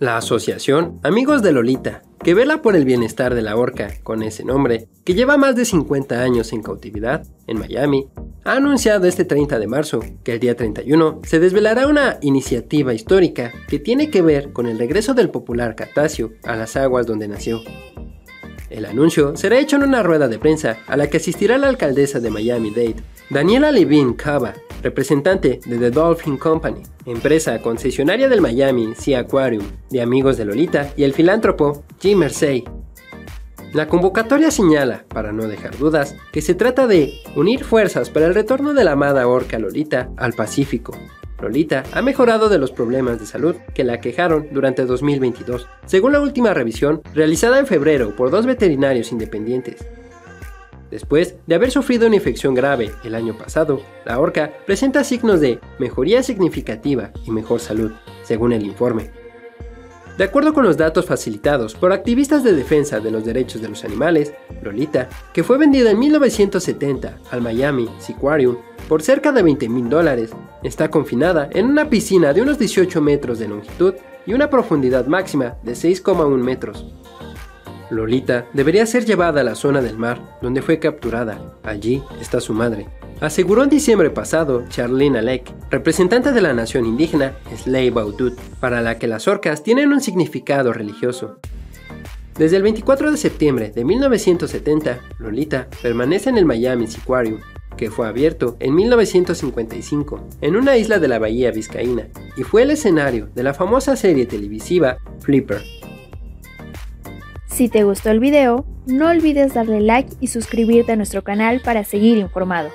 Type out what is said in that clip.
La asociación Amigos de Lolita, que vela por el bienestar de la orca con ese nombre, que lleva más de 50 años en cautividad en Miami, ha anunciado este 30 de marzo que el día 31 se desvelará una iniciativa histórica que tiene que ver con el regreso del popular Catacio a las aguas donde nació. El anuncio será hecho en una rueda de prensa a la que asistirá la alcaldesa de Miami-Dade, Daniela Levine Cava, representante de The Dolphin Company, empresa concesionaria del Miami Sea Aquarium, de Amigos de Lolita y el filántropo Jim Mersey. La convocatoria señala, para no dejar dudas, que se trata de unir fuerzas para el retorno de la amada orca Lolita al Pacífico. Lolita ha mejorado de los problemas de salud que la aquejaron durante 2022, según la última revisión realizada en febrero por dos veterinarios independientes. Después de haber sufrido una infección grave el año pasado, la orca presenta signos de mejoría significativa y mejor salud, según el informe. De acuerdo con los datos facilitados por activistas de defensa de los derechos de los animales, Lolita, que fue vendida en 1970 al Miami Seaquarium por cerca de 20 mil dólares, está confinada en una piscina de unos 18 metros de longitud y una profundidad máxima de 6,1 metros. Lolita debería ser llevada a la zona del mar donde fue capturada. Allí está su madre. Aseguró en diciembre pasado Charlene Alec, representante de la nación indígena Slave Bautut, para la que las orcas tienen un significado religioso. Desde el 24 de septiembre de 1970, Lolita permanece en el Miami Seaquarium, que fue abierto en 1955 en una isla de la bahía Vizcaína y fue el escenario de la famosa serie televisiva Flipper, si te gustó el video, no olvides darle like y suscribirte a nuestro canal para seguir informado.